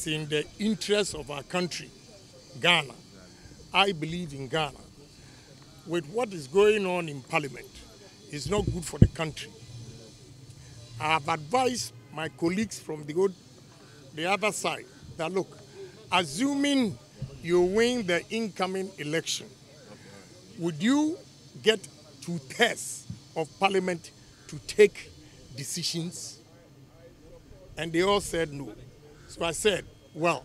it's in the interest of our country, Ghana. I believe in Ghana. With what is going on in Parliament, it's not good for the country. I have advised my colleagues from the, old, the other side that look, assuming you win the incoming election, would you get two thirds of Parliament to take decisions? And they all said no. So I said, well,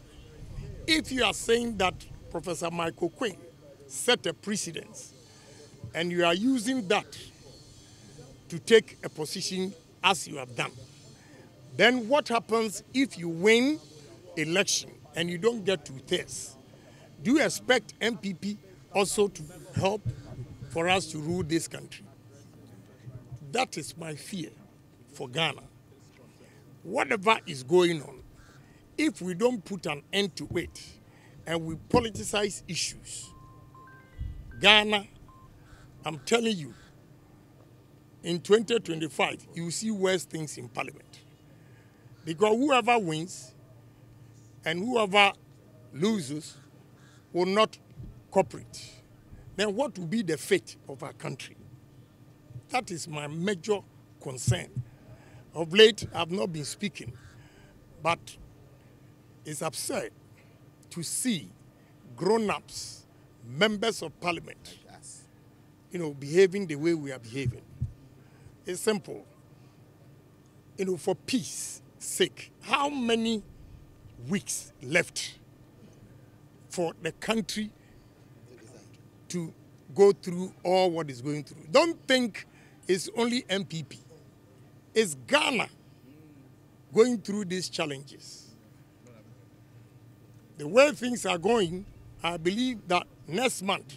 if you are saying that Professor Mike Oquaye set a precedence and you are using that to take a position as you have done, then what happens if you win election and you don't get two thirds? Do you expect NPP also to help for us to rule this country? That is my fear for Ghana. Whatever is going on, if we don't put an end to it and we politicize issues, Ghana, I'm telling you, in 2025, you will see worse things in parliament. Because whoever wins and whoever loses will not cooperate. Then what will be the fate of our country? That is my major concern. Of late, I've not been speaking, but it's absurd to see grown-ups, members of parliament, you know, behaving the way we are behaving. It's simple. You know, for peace sake, how many weeks left for the country to go through all what is going through? Don't think it's only NPP. It's Ghana going through these challenges. The way things are going, I believe that next month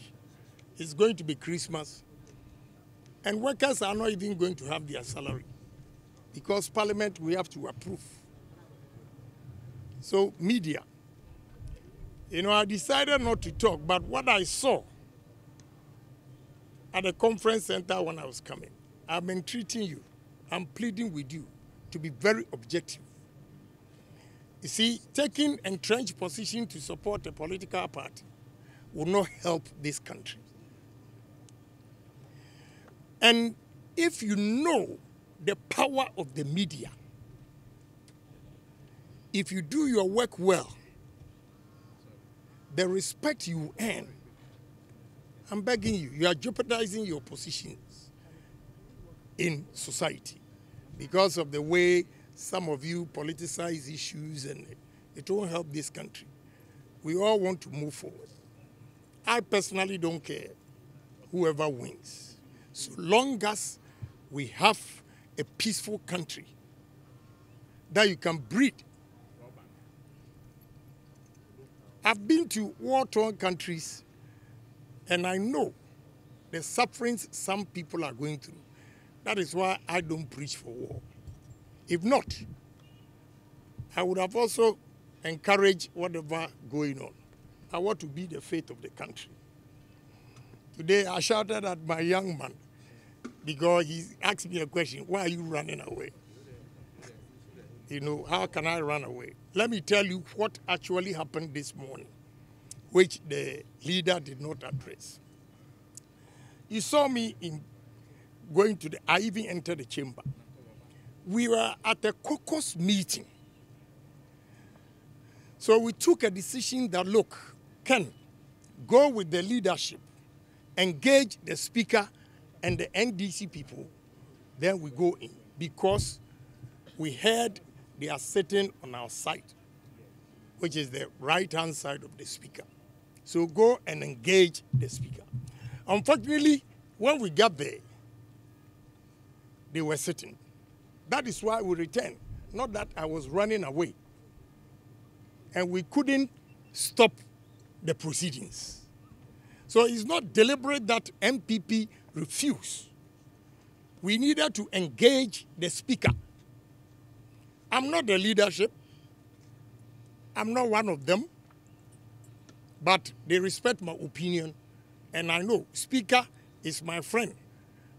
is going to be Christmas and workers are not even going to have their salary because parliament we have to approve. So media, you know, I decided not to talk, but what I saw at the conference center when I was coming, I'm entreating you, I'm pleading with you to be very objective. You see, taking entrenched position to support a political party will not help this country. And if you know the power of the media, if you do your work well, the respect you earn, I'm begging you, you are jeopardizing your positions in society because of the way some of you politicize issues and it won't help this country. We all want to move forward. I personally don't care whoever wins. So long as we have a peaceful country that you can breathe. I've been to war-torn countries and I know the sufferings some people are going through. That is why I don't preach for war. If not, I would have also encouraged whatever going on. I want to be the fate of the country. Today I shouted at my young man because he asked me a question, why are you running away? You know, how can I run away? Let me tell you what actually happened this morning, which the leader did not address. You saw me in going to the, I even entered the chamber. We were at a caucus meeting. So we took a decision that, look, Ken, go with the leadership, engage the speaker and the NDC people, then we go in because we heard they are sitting on our side, which is the right hand side of the speaker. So go and engage the speaker. Unfortunately, when we got there, they were sitting. That is why we returned. Not that I was running away. And we couldn't stop the proceedings. So it's not deliberate that NPP refused. We needed to engage the speaker. I'm not the leadership. I'm not one of them. But they respect my opinion. And I know speaker is my friend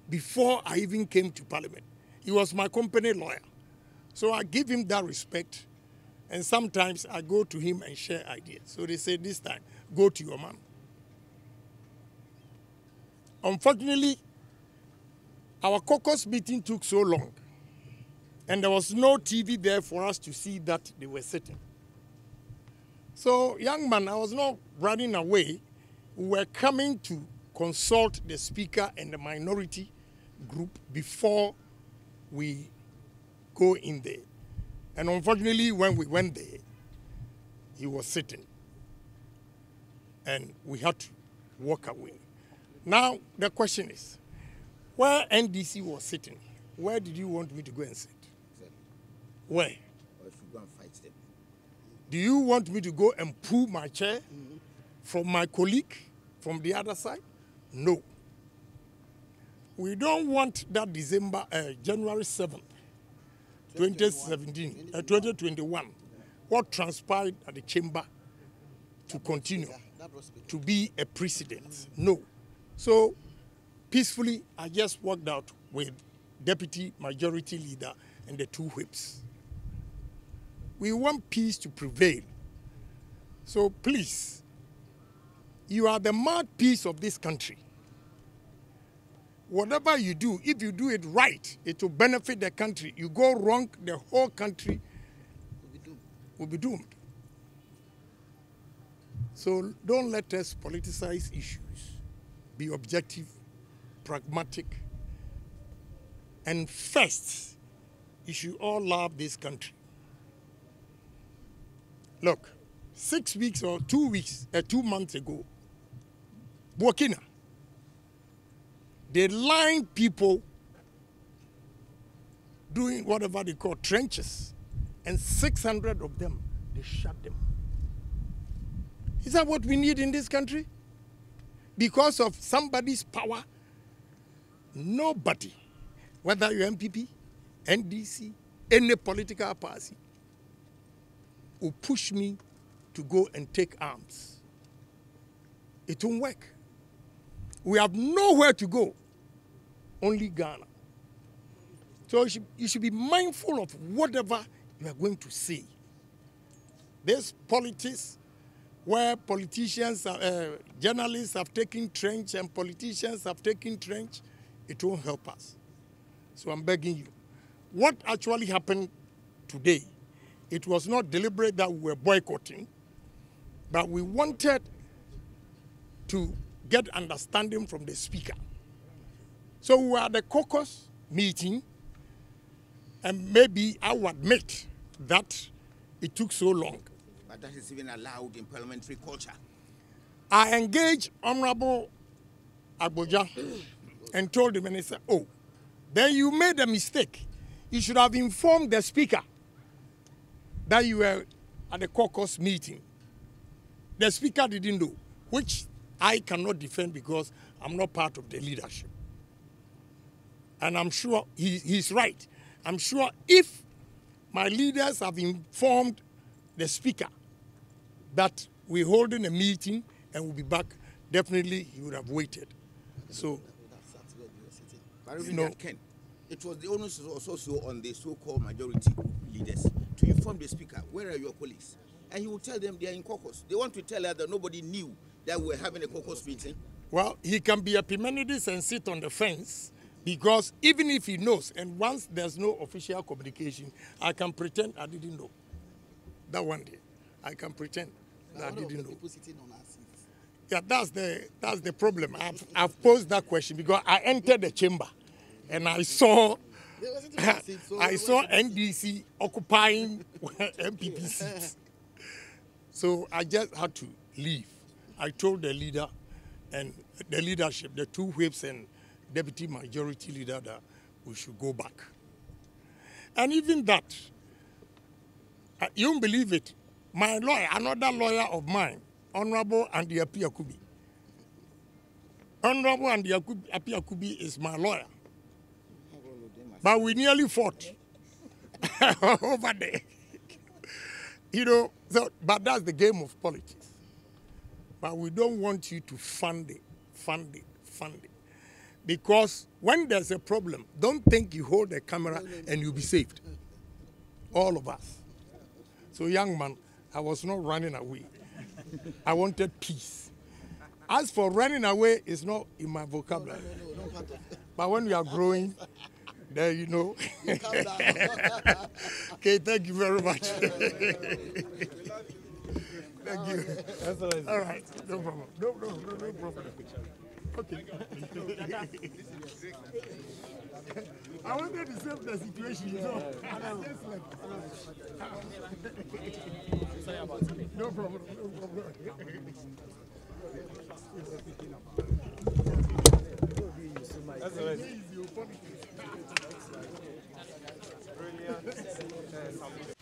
before I even came to parliament. He was my company lawyer. So I give him that respect And sometimes I go to him and share ideas. So they say this time, go to your man. Unfortunately, our caucus meeting took so long, and there was no TV there for us to see that they were sitting. So, young man, I was not running away. We were coming to consult the speaker and the minority group before we go in there. And unfortunately, when we went there, he was sitting. And we had to walk away. Now, the question is where NDC was sitting, where did you want me to go and sit? Where? Or if you go and fight them. Do you want me to go and pull my chair mm-hmm. from my colleague from the other side? No. We don't want that December, uh, January 7th, 2017, uh, 2021, what transpired at the chamber to continue to be a precedent. No. So peacefully, I just walked out with deputy majority leader and the two whips. We want peace to prevail. So please, you are the mouthpiece of this country. Whatever you do, if you do it right, it will benefit the country. You go wrong, the whole country will be doomed. So don't let us politicize issues. Be objective, pragmatic, and first, you should all love this country. Look, six weeks or two weeks, uh, two months ago, Burkina, they line people doing whatever they call trenches, and 600 of them, they shot them. Is that what we need in this country? Because of somebody's power, nobody, whether you're NPP, NDC, any political party, will push me to go and take arms. It won't work. We have nowhere to go, only Ghana. So you should, you should be mindful of whatever you are going to say. This politics, where politicians, uh, journalists have taken trench and politicians have taken trench, it won't help us. So I'm begging you. What actually happened today, it was not deliberate that we were boycotting, but we wanted to get understanding from the speaker. So we were at the caucus meeting, and maybe I will admit that it took so long. But that is even allowed in parliamentary culture. I engaged Honorable Abuja and told him, and he said, Oh, then you made a mistake. You should have informed the speaker that you were at the caucus meeting. The speaker didn't know, which I cannot defend because I'm not part of the leadership. And I'm sure he, he's right. I'm sure if my leaders have informed the speaker that we're holding a meeting and we'll be back, definitely he would have waited. So, But even No. that, Ken, it was the onus was also on the so-called majority leaders to inform the speaker, where are your colleagues? And he will tell them they are in caucus. They want to tell her that nobody knew that we were having a caucus meeting. well, he can be Epimenides and sit on the fence because even if he knows, and once there's no official communication, I can pretend I didn't know. That one day, I can pretend that I didn't know. People sitting on our seats. Yeah, that's the that's the problem. I've, I've posed that question because I entered the chamber and I saw They were sitting on our seats. So I saw NDC occupying NPP seats. So I just had to leave. I told the leader and the leadership, the two whips and deputy majority leader that we should go back. And even that, uh, you won't believe it. My lawyer, another lawyer of mine, Honorable Andy Appiah-Kubi. Honorable Andy Akubi- Appiah-Kubi is my lawyer. But we nearly fought over there. You know, so, but that's the game of politics. But we don't want you to fund it, fund it, fund it. Because when there's a problem, don't think you hold the camera and you'll be saved. All of us. So, young man, I was not running away. I wanted peace. As for running away, it's not in my vocabulary. No, no, no. But when you are growing, then you know. Okay, thank you very much. thank you. All right, no problem. No, no, no, no problem. Okay. I wanted to save the situation, so I just left. No problem, no problem. That's all right. Easy, you funny. Brilliant.